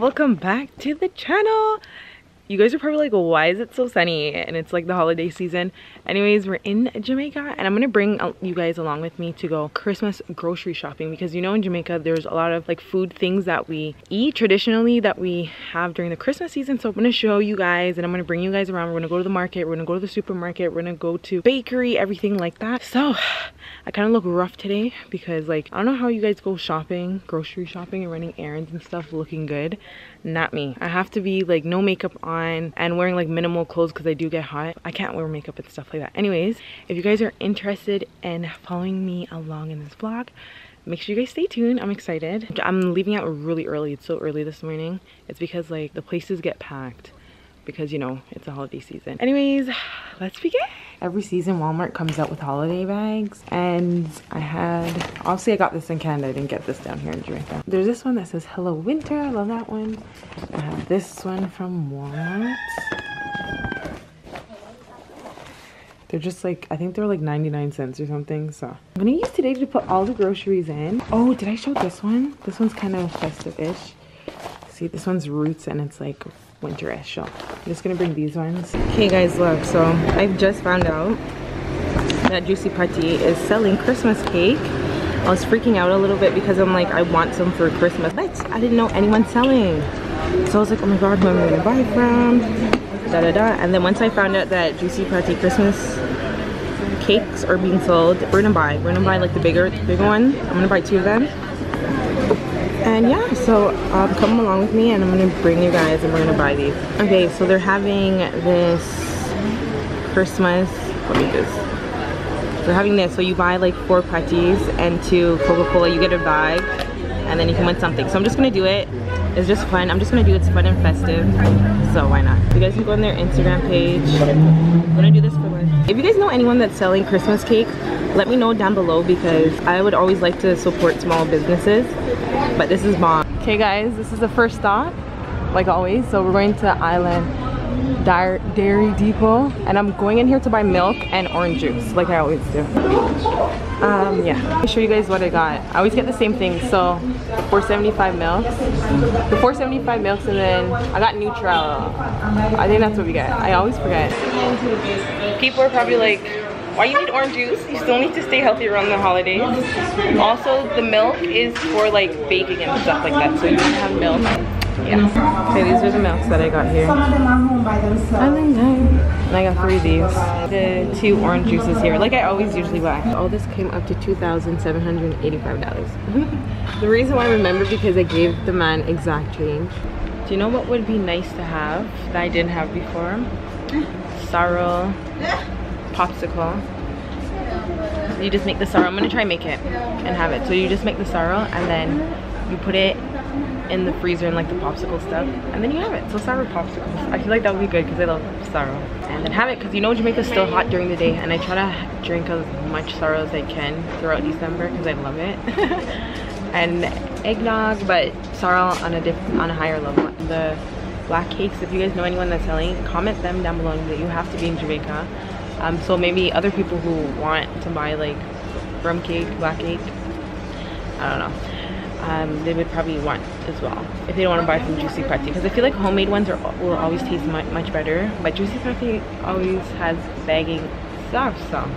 welcome back to the channel you guys are probably like why is it so sunny and it's like the holiday season? Anyways we're in jamaica and i'm gonna bring uh, you guys along with me to go christmas grocery shopping because you know in jamaica there's a lot of like food things that we eat traditionally that we have during the christmas season. So i'm gonna show you guys and i'm gonna bring you guys around. We're gonna go to the market. We're gonna go to the supermarket. We're gonna go to bakery everything like that. So i kind of look rough today because like i don't know how you guys go shopping grocery shopping and running errands and stuff looking good. Not me. I have to be like no makeup on and wearing like minimal clothes because i do get hot. I can't wear makeup and stuff like that. Anyways if you guys are interested in following me along in this vlog make sure you guys stay tuned. I'm excited. I'm leaving out really early. It's so early this morning. It's because like the places get packed because you know it's a holiday season. Anyways let's begin. Every season walmart comes out with holiday bags and i had obviously i got this in canada i didn't get this down here in jamaica. There's this one that says hello winter i love that one. I have this one from walmart. They're just like i think they're like 99 cents or something so. I'm gonna use today to put all the groceries in. Oh did i show this one? This one's kind of festive-ish. See this one's roots and it's like winterish i'm just gonna bring these ones. Okay guys look so i've just found out that juicy patty is selling christmas cake. I was freaking out a little bit because i'm like i want some for christmas but i didn't know anyone selling. So i was like oh my god who am i gonna buy from? Da da da. And then once i found out that juicy patty christmas cakes are being sold we're gonna buy. We're gonna buy like the bigger bigger one. I'm gonna buy two of them and yeah so um, come along with me and i'm gonna bring you guys and we're gonna buy these. Okay so they're having this christmas what is this they're having this. So you buy like four patties and two coca-cola you get a bag and then you can win something. So i'm just gonna do it it's just fun i'm just gonna do it's fun and festive so why not you guys can go on their instagram page i'm gonna do this for if you guys know anyone that's selling christmas cake let me know down below because i would always like to support small businesses but this is bomb. Okay guys, this is the first stop, like always. So we're going to Island Dairy Depot and I'm going in here to buy milk and orange juice, like I always do. Um, yeah, me show you guys what I got. I always get the same thing, so 475 milks. The 475 milks and then I got Neutral. I think that's what we get. I always forget. People are probably like, why you need orange juice? You still need to stay healthy around the holidays. Also, the milk is for like baking and stuff like that, so you can have milk. Yeah. Okay, these are the milks that I got here. I like them. are home by And I got three of these. The two orange juices here, like I always usually buy. All this came up to $2,785. the reason why I remember because I gave the man exact change. Do you know what would be nice to have that I didn't have before? Sorrel popsicle. You just make the sorrel. I'm gonna try and make it and have it. So you just make the sorrel and then you put it in the freezer and like the popsicle stuff and then you have it. So sour popsicles. I feel like that would be good because I love sorrel. And then have it because you know Jamaica's still hot during the day and I try to drink as much sorrel as I can throughout December because I love it. and eggnog but sorrel on a diff on a higher level. The black cakes, if you guys know anyone that's selling, comment them down below that you have to be in Jamaica um, so maybe other people who want to buy like rum cake, black cake, I don't know. Um, they would probably want as well if they don't want to buy from Juicy Patty because I feel like homemade ones are will always taste much, much better but Juicy Patty always has bagging stuff so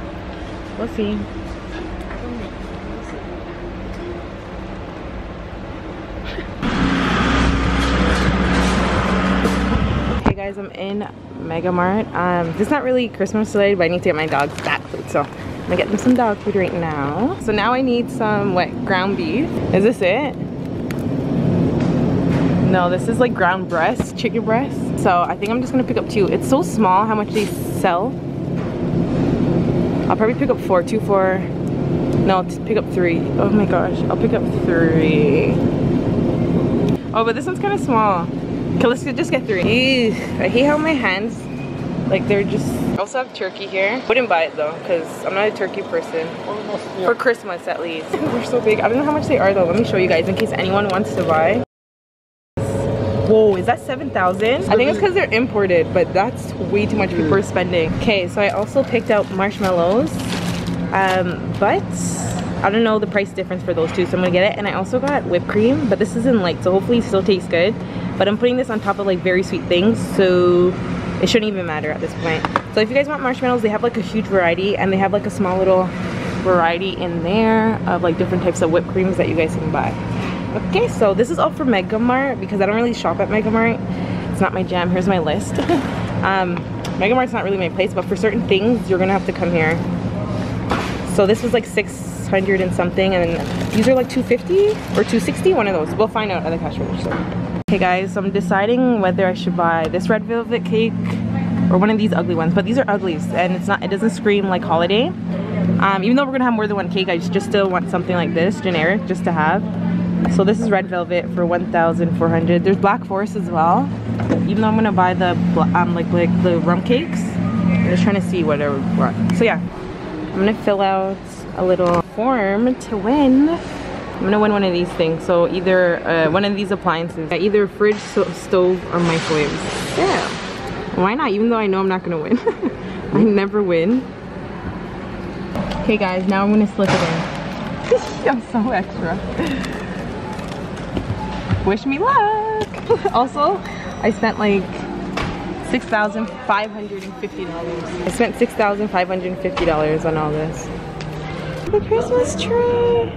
we'll see hey guys I'm in Mega Mart. Um, is not really Christmas related, but I need to get my dogs dog food. So I'm gonna get them some dog food right now. So now I need some, what, ground beef? Is this it? No, this is like ground breast, chicken breast. So I think I'm just gonna pick up two. It's so small how much they sell. I'll probably pick up four, two, four. No, I'll pick up three. Oh my gosh, I'll pick up three. Oh, but this one's kind of small. Okay, let's just get three. Ew, I hate how my hands, like they're just... I also have turkey here. Wouldn't buy it though, because I'm not a turkey person. For Christmas at least. They're so big. I don't know how much they are though. Let me show you guys in case anyone wants to buy. Whoa, is that 7,000? I think it's because they're imported, but that's way too much people are spending. Okay, so I also picked out marshmallows. Um, but I don't know the price difference for those two, so I'm gonna get it. And I also got whipped cream, but this isn't light, so hopefully it still tastes good. but I'm putting this on top of like very sweet things so it shouldn't even matter at this point. So if you guys want marshmallows, they have like a huge variety and they have like a small little variety in there of like different types of whipped creams that you guys can buy. Okay, so this is all for Mega Mart because I don't really shop at Mega Mart. It's not my jam. Here's my list. um, Mega Mart's not really my place, but for certain things, you're gonna have to come here. So this was like 600 and something, and these are like 250 or 260, one of those. We'll find out at the cash register. Okay guys, so I'm deciding whether I should buy this red velvet cake or one of these ugly ones, but these are uglies and it's not, it doesn't scream like holiday. Um, even though we're gonna have more than one cake, I just still want something like this, generic, just to have. So this is red velvet for 1,400. There's black forest as well. Even though I'm gonna buy the um like like the rum cakes, I'm just trying to see what I. So yeah, I'm gonna fill out a little form to win. I'm gonna win one of these things. So either uh, one of these appliances, either fridge, so stove, or microwave. Yeah, why not? Even though I know I'm not gonna win. I never win. Okay guys, now I'm gonna slip it in. I'm so extra. Wish me luck. also, I spent like $6,550. I spent $6,550 on all this. The Christmas tree.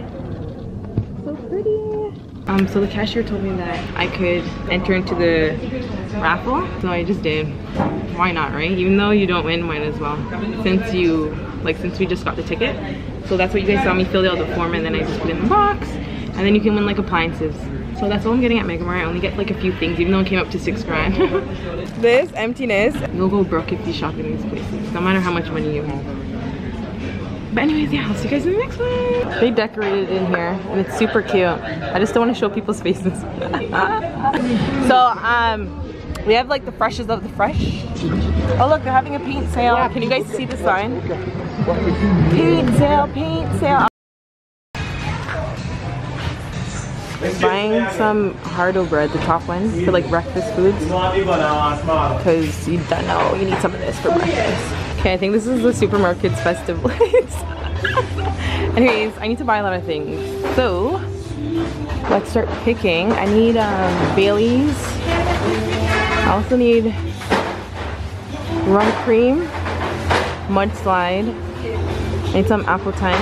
So pretty. Um, so the cashier told me that I could enter into the raffle. So I just did. Why not, right? Even though you don't win, might as well. Since you, like since we just got the ticket. So that's what you guys saw me fill out the form and then I just put in the box. And then you can win like appliances. So that's all I'm getting at Mega Mart. I only get like a few things, even though it came up to six grand. this emptiness. You'll go broke if you shop in these places, no matter how much money you have. But anyways, yeah, I'll see you guys in the next one. They decorated in here and it's super cute. I just don't want to show people's faces. so, um, we have like the freshest of the fresh. Oh look, they're having a paint sale. Can you guys see the sign? Paint sale, paint sale. Buying some hardo bread, the top one, for like breakfast foods. Because you don't know, you need some of this for breakfast. Okay, I think this is the supermarket's festive. Anyways, I need to buy a lot of things. So, let's start picking. I need um, Bailey's. I also need rum cream, mudslide. Need some Appleton.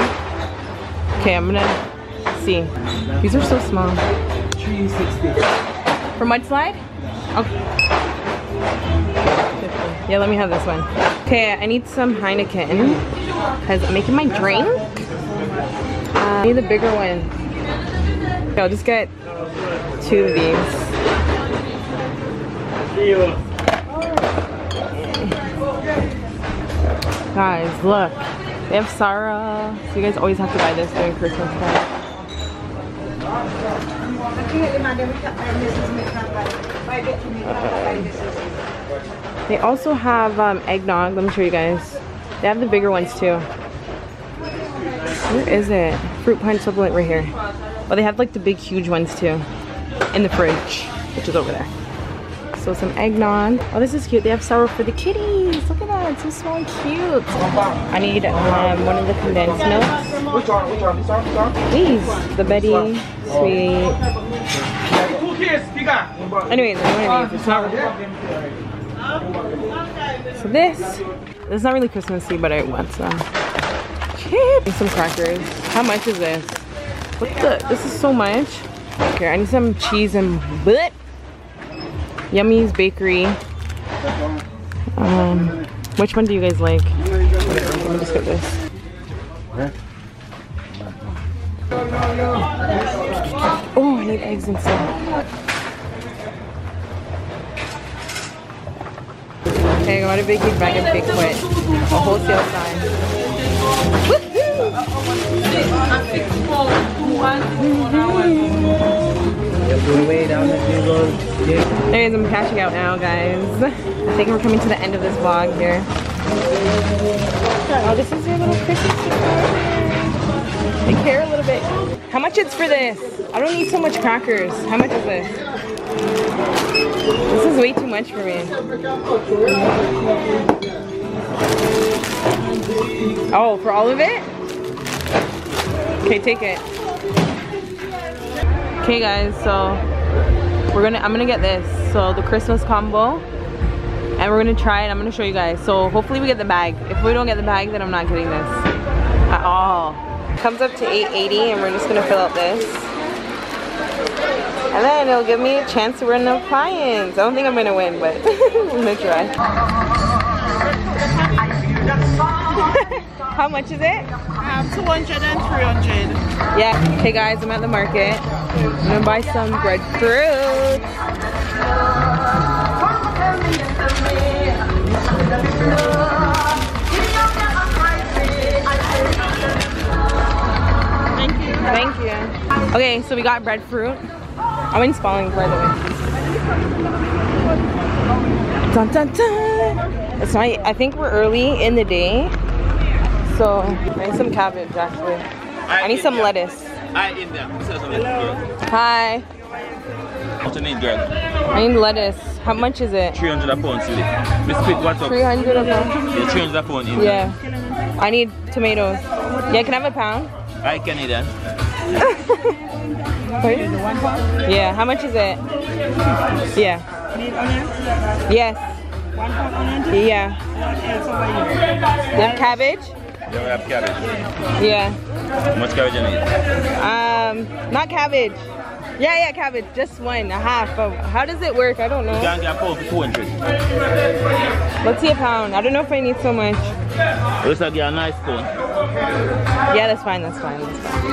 Okay, I'm gonna see. These are so small. 360. For mudslide? Okay. Yeah, let me have this one. Okay, I need some Heineken because I'm making my drink. Uh, I need the bigger one. Okay, I'll just get two of these. Guys, look. They have sorrel. So you guys always have to buy this during Christmas time. They also have um, eggnog. Let me show you guys. They have the bigger ones too. Where is it? Fruit punch supplement right here. But they have like the big huge ones too. In the fridge, which is over there. So some eggnog. Oh, this is cute. They have sour for the kitties. Look at that. It's so small and cute. I need um, one of the condensed milks. These. The Betty Sweet. Anyways. It's not so this, is not really Christmassy, but I want some. Cheap. Some crackers. How much is this? What the? This is so much. Okay, I need some cheese and bleh. Yummy's Bakery. Um, which one do you guys like? Let me just get this. Oh, I need eggs and stuff. Okay, I got a big bag of Big Quit. A wholesale sign. Anyways, I'm cashing out now, guys. I think we're coming to the end of this vlog here. Oh, this is your little Christmas Care a little bit. How much it's for this? I don't need so much crackers. How much is this? This is way too much for me. Oh, for all of it? Okay, take it. Okay guys, so We're gonna, I'm gonna get this. So the Christmas combo. And we're gonna try it, I'm gonna show you guys. So hopefully we get the bag. If we don't get the bag, then I'm not getting this at all. Comes up to 880 and we're just gonna fill out this. And then it'll give me a chance to win the appliance. I don't think I'm gonna win, but I'm gonna try. How much is it? Um, 200 and 300. Yeah. Hey guys, I'm at the market. I'm gonna buy some breadfruit. Thank you. Okay, so we got breadfruit. I'm in Spalding, by the way. Dun, dun, dun. It's not, I think we're early in the day. So, I need some cabbage actually. I need some lettuce. Hi, India. Says a little girl. Hi. What you need, girl? I need lettuce. How much is it? 300 a pound, silly. Miss Pitt, what's up? 300 of them. Yeah, 300 a pound, Yeah. I need tomatoes. Yeah, can I have a pound? Hi, Canadian. Wait. Yeah, how much is it? Yeah. Yes. One pound onion? Yeah. What else over here? You have cabbage? Yeah, we have cabbage. Yeah. How much cabbage you need? Um, not cabbage. Yeah, yeah, cabbage. Just one, a half. But how does it work? I don't You know. can get a pound for 200. Let's see a pound. I don't know if I need so much. Let's get a nice pound. Yeah, that's fine. That's fine. That's fine.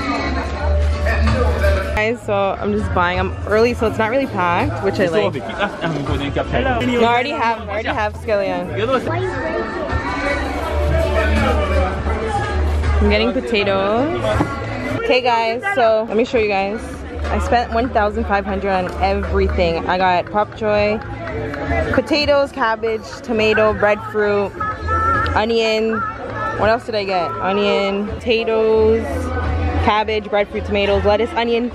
Guys, so I'm just buying. I'm early, so it's not really packed, which I like. Hello. I already have. I already have scallion. I'm getting potatoes. Okay guys, so let me show you guys. I spent 1,500 on everything. I got pop joy, potatoes, cabbage, tomato, breadfruit, onion. What else did I get? Onion, potatoes, cabbage, breadfruit, tomatoes, lettuce, onion.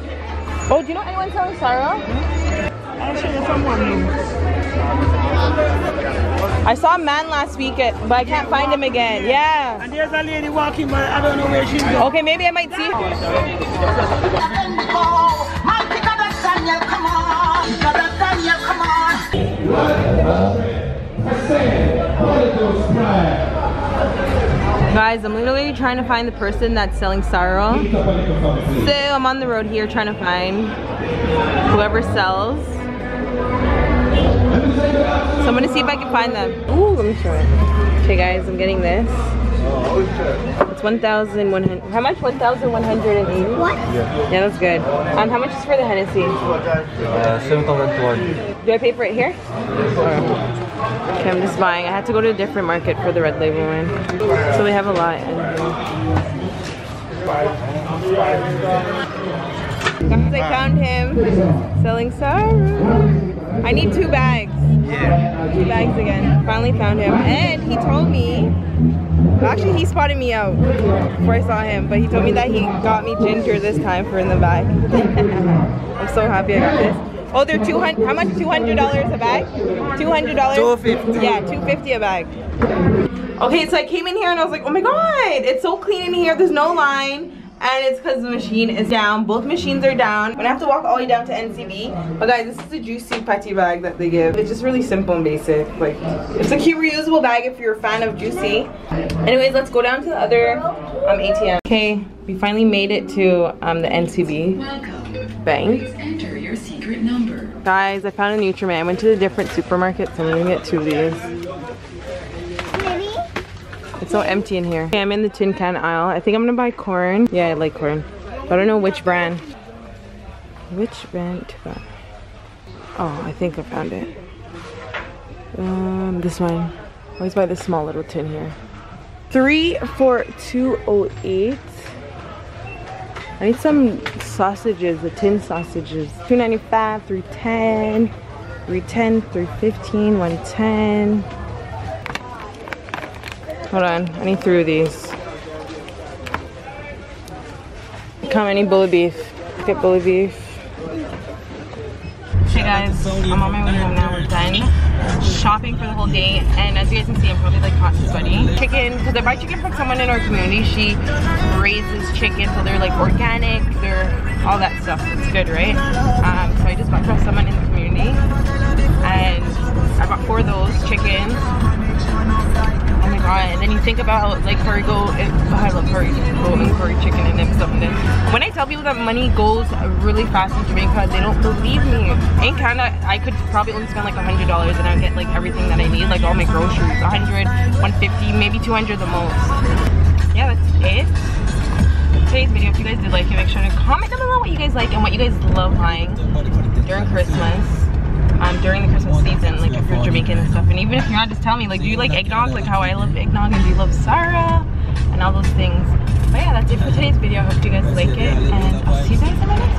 Oh, do you know anyone selling sorrel? I'll show you from one. I saw a man last week, at, but I can't find him again. Yeah. And there's a lady walking, but I don't know where she's going. Okay, maybe I might see her. Guys, I'm literally trying to find the person that's selling sorrel. So I'm on the road here trying to find whoever sells. So I'm gonna see if I can find them. Ooh, let me show it. Okay guys, I'm getting this. It's 1,100, how much? 1,180? What? Yeah, that's good. Um, how much is for the Hennessy? Uh, 7,200. Do I pay for it here? Or- Okay, I'm just buying. I had to go to a different market for the red label one. So they have a lot in here. I found him selling sorrel. I need two bags. Yeah. Two bags again. Finally found him. And he told me, actually he spotted me out before I saw him, but he told me that he got me ginger this time for in the bag. I'm so happy I got this. Oh, they're 200, how much? $200 a bag? $200? 250. Yeah, 250 a bag. Okay, so I came in here and I was like, oh my god, it's so clean in here. There's no line. And it's because the machine is down. Both machines are down. I'm gonna have to walk all the way down to NCB. But guys, this is the juicy patty bag that they give. It's just really simple and basic. Like, it's a cute reusable bag if you're a fan of juicy. Anyways, let's go down to the other um, ATM. Okay, we finally made it to um, the NCB bank. Guys, I found a Nutrament. I went to the different supermarkets. I'm gonna get two of these. It's so empty in here. Okay, I'm in the tin can aisle. I think I'm gonna buy corn. Yeah, I like corn. But I don't know which brand. Which brand to buy? Oh, I think I found it. Um, this one. Always buy this small little tin here. Three for 208. I need some sausages, the tin sausages. 295, 310, 310, 315, 110. Hold on, I need three of these. Come, I need bully beef. Get bully beef guys, I'm on my way home now. We're done shopping for the whole day. And as you guys can see, I'm probably like hot and sweaty. Chicken, because I buy chicken from someone in our community. She raises chicken, so they're like organic. They're all that stuff. It's good, right? Um, so I just bought from someone in the community. And I bought four of those chickens like curry goat eh, and oh, I love curry goat and curry chicken and them something. when I tell people that money goes really fast in Jamaica they don't believe me. In Canada I could probably only spend like a hundred dollars and I get like everything that I need like all my groceries 100 150 maybe 200 the most. Yeah that's it. Today's video if you guys did like it make sure to comment down below what you guys like and what you guys love buying during Christmas um, during the Christmas season, like if you're Jamaican and stuff. And even if you're not, just tell me, like, do you like eggnog, like how I love eggnog, and do you love sorrel, and all those things. But yeah, that's it for today's video. I hope you guys like it, and I'll see you guys in my next one.